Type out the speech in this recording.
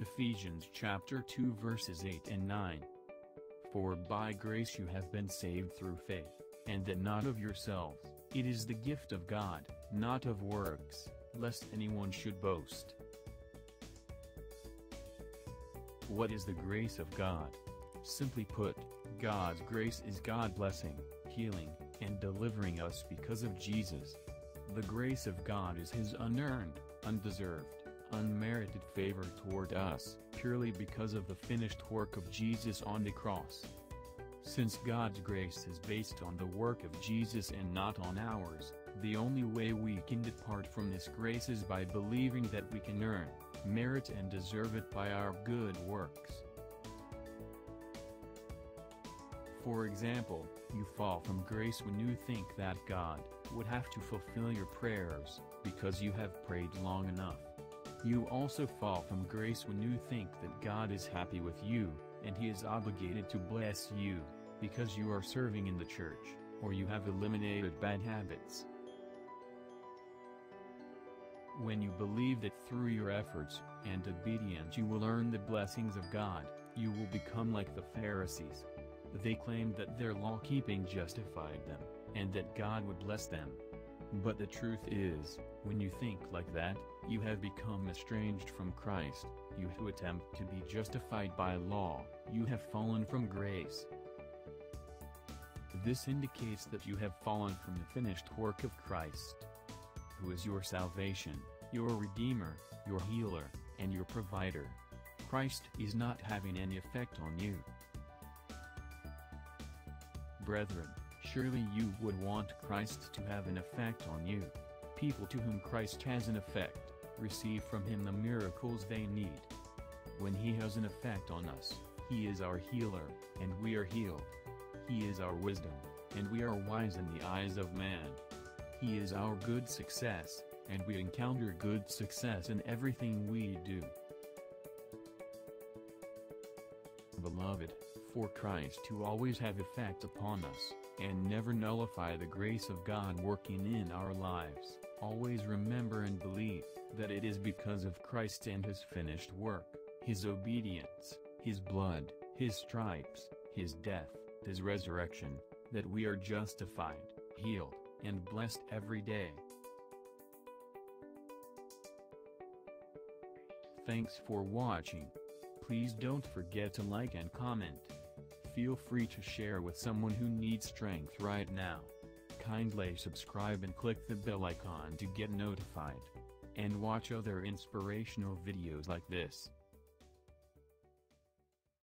Ephesians chapter 2 verses 8 and 9. For by grace you have been saved through faith, and that not of yourselves, it is the gift of God, not of works, lest anyone should boast. What is the grace of God? Simply put, God's grace is God blessing, healing, and delivering us because of Jesus. The grace of God is His unearned, undeserved, unmerited favor toward us, purely because of the finished work of Jesus on the cross. Since God's grace is based on the work of Jesus and not on ours, the only way we can depart from this grace is by believing that we can earn, merit and deserve it by our good works. For example, you fall from grace when you think that God would have to fulfill your prayers, because you have prayed long enough. You also fall from grace when you think that God is happy with you, and he is obligated to bless you, because you are serving in the church, or you have eliminated bad habits. When you believe that through your efforts and obedience you will earn the blessings of God, you will become like the Pharisees. They claimed that their law-keeping justified them, and that God would bless them. But the truth is, when you think like that, you have become estranged from Christ, you who attempt to be justified by law, you have fallen from grace. This indicates that you have fallen from the finished work of Christ. Who is your salvation, your Redeemer, your Healer, and your Provider. Christ is not having any effect on you. Brethren, surely you would want Christ to have an effect on you. People to whom Christ has an effect, receive from him the miracles they need. When he has an effect on us, he is our healer, and we are healed. He is our wisdom, and we are wise in the eyes of man. He is our good success, and we encounter good success in everything we do. Beloved, for Christ to always have effect upon us, and never nullify the grace of God working in our lives, always remember and believe, that it is because of Christ and his finished work, his obedience, his blood, his stripes, his death, his resurrection, that we are justified, healed, and blessed every day. Thanks for watching. Please don't forget to like and comment. Feel free to share with someone who needs strength right now. Kindly subscribe and click the bell icon to get notified. And watch other inspirational videos like this.